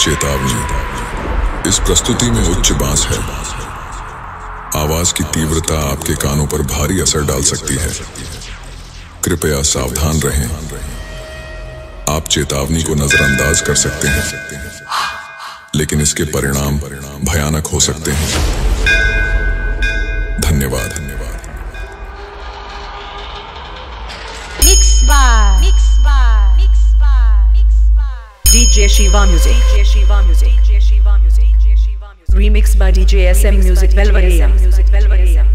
चेतावनी। इस प्रस्तुति में उच्च बाँस है। आवाज़ की तीव्रता आपके कानों पर भारी असर डाल सकती है। कृपया सावधान रहें। आप चेतावनी को नजरअंदाज कर सकते हैं। लेकिन इसके परिणाम भयानक हो सकते हैं। धन्यवाद। धन्यवाद DJ Shiva Music. DJ Shiva Music. DJ Shiva Music. DJ Shiva Music. Remix by DJ SM Music Velvaria. Music Velvaria.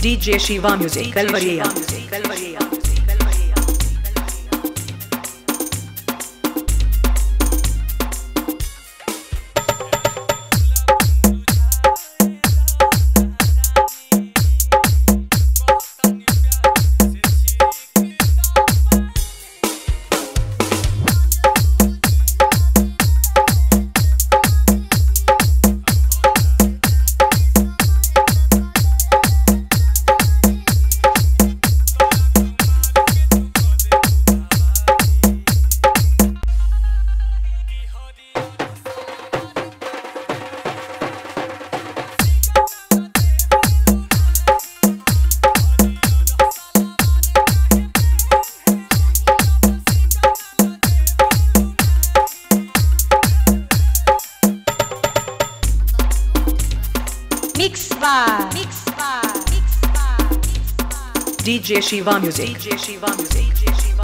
DJ Shiva Music Velvaria. Mix by Mix by Mix by Mix by DJ Shiva Music. DJ Shiva Music.